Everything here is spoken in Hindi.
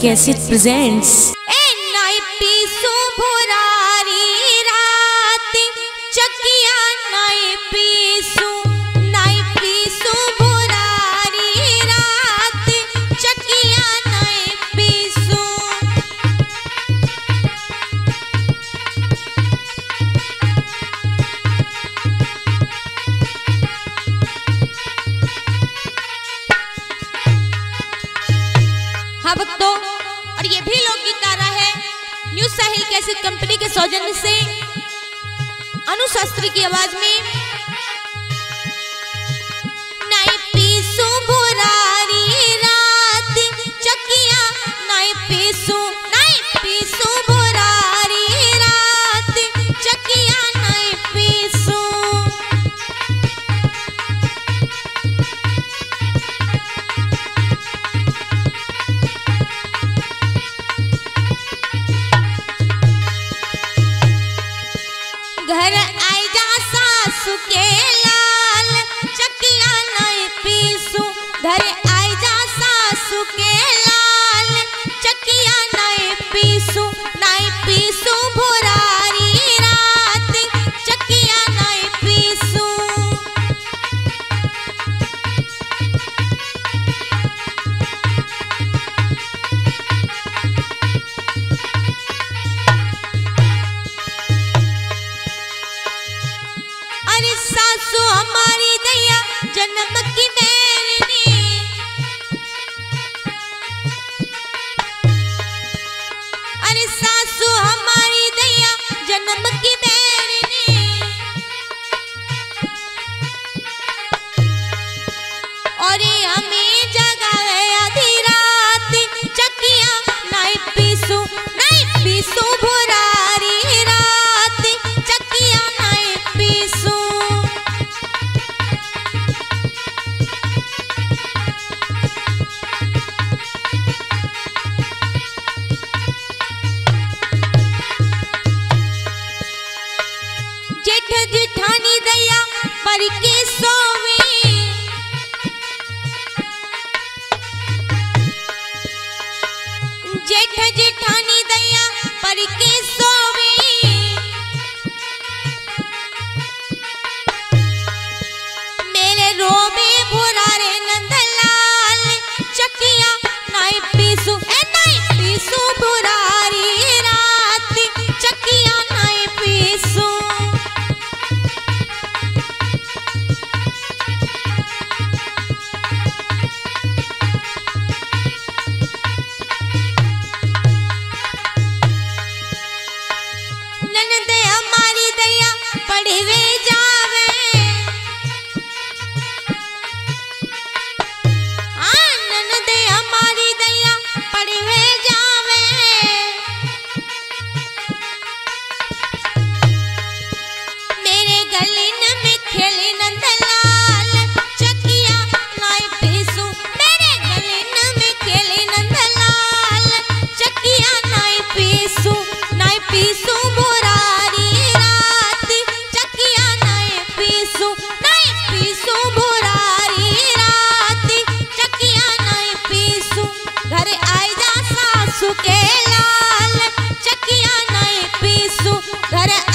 Cassette presents एनआईपी सुभुरारी रात चकिया नाई पीसु हाँ भक्तों, और ये भी लोकगीत आ रहा है। न्यू साहिल कैसे कंपनी के सौजन्य से अनुशास्त्री की आवाज़ में घर आई जा सासू के लाल चकिया नहीं पीसू घर जन्म की मेरनी जेठ जिठानी दया पर के सोवे। जेठ जेठानी घर